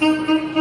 Mm-hmm.